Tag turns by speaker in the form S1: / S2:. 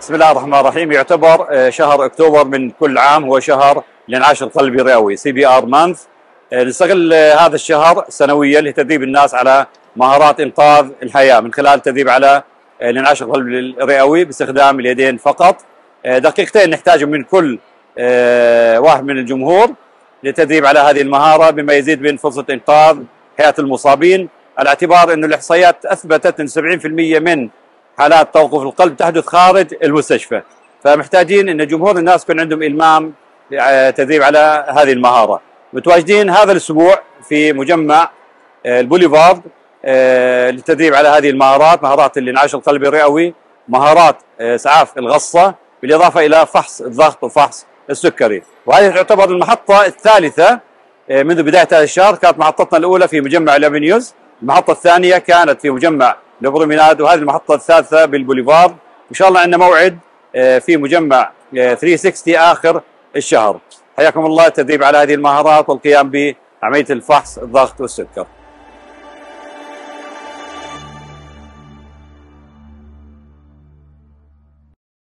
S1: بسم الله الرحمن الرحيم. يعتبر آه، شهر أكتوبر من كل عام هو شهر الانعاش القلبي الرئوي CPR month نستغل آه، هذا الشهر سنويا لتدريب الناس على مهارات إنقاذ الحياة من خلال التدريب على آه، الانعاش القلبي الرئوي باستخدام اليدين فقط. دقيقتين نحتاجهم من كل واحد من الجمهور للتدريب على هذه المهارة بما يزيد من فرصة إنقاذ حياة المصابين. على اعتبار إنه الإحصائيات أثبتت إن 70% من حالات توقف القلب تحدث خارج المستشفى. فمحتاجين إن جمهور الناس يكون عندهم إلمام تدريب على هذه المهارة. متواجدين هذا الأسبوع في مجمع آه، البوليفارد آه، للتدريب على هذه المهارات مهارات الانعاش القلبي الرئوي مهارات آه، إسعاف الغصة بالإضافة إلى فحص الضغط وفحص السكري. وهذه تعتبر المحطة الثالثة منذ بداية هذا الشهر كانت محطتنا الأولى في مجمع الافنيوز المحطة الثانية كانت في مجمع لبروميناد وهذه المحطة الثالثة بالبوليفار إن شاء الله عندنا موعد آه، في مجمع 360 آه، آخر الشهر. حياكم الله التدريب على هذه المهارات والقيام بعملية الفحص الضغط والسكر.